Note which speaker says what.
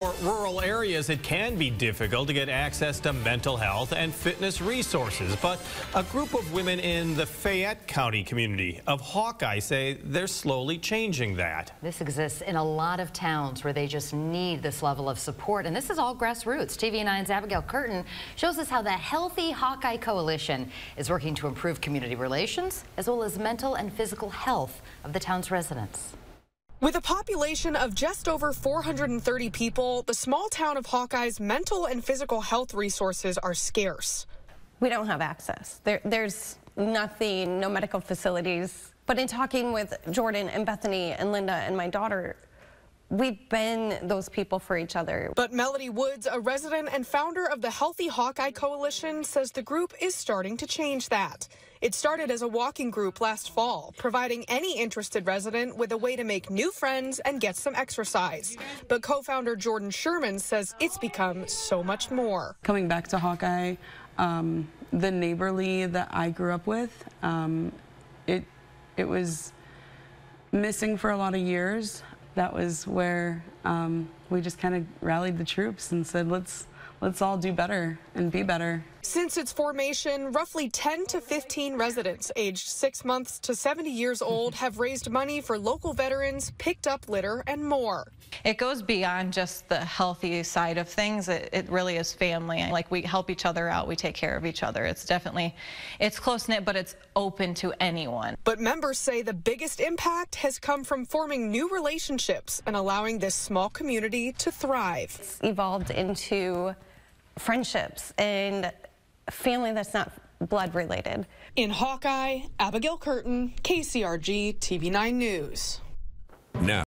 Speaker 1: For rural areas, it can be difficult to get access to mental health and fitness resources, but a group of women in the Fayette County community of Hawkeye say they're slowly changing that.
Speaker 2: This exists in a lot of towns where they just need this level of support, and this is all grassroots. TV9's Abigail Curtin shows us how the Healthy Hawkeye Coalition is working to improve community relations as well as mental and physical health of the town's residents.
Speaker 3: With a population of just over 430 people, the small town of Hawkeye's mental and physical health resources are scarce.
Speaker 4: We don't have access. There, there's nothing, no medical facilities. But in talking with Jordan and Bethany and Linda and my daughter, We've been those people for each other.
Speaker 3: But Melody Woods, a resident and founder of the Healthy Hawkeye Coalition, says the group is starting to change that. It started as a walking group last fall, providing any interested resident with a way to make new friends and get some exercise. But co founder Jordan Sherman says it's become so much more.
Speaker 5: Coming back to Hawkeye, um, the neighborly that I grew up with, um, it, it was missing for a lot of years that was where um, we just kind of rallied the troops and said, let's let's all do better and be better.
Speaker 3: Since its formation, roughly 10 to 15 residents aged 6 months to 70 years old have raised money for local veterans, picked up litter, and more.
Speaker 6: It goes beyond just the healthy side of things. It, it really is family. Like we help each other out, we take care of each other. It's definitely, it's close-knit, but it's open to anyone.
Speaker 3: But members say the biggest impact has come from forming new relationships and allowing this small community to thrive.
Speaker 4: It's evolved into friendships and family that's not blood related.
Speaker 3: In Hawkeye, Abigail Curtin, KCRG TV9 News. Now.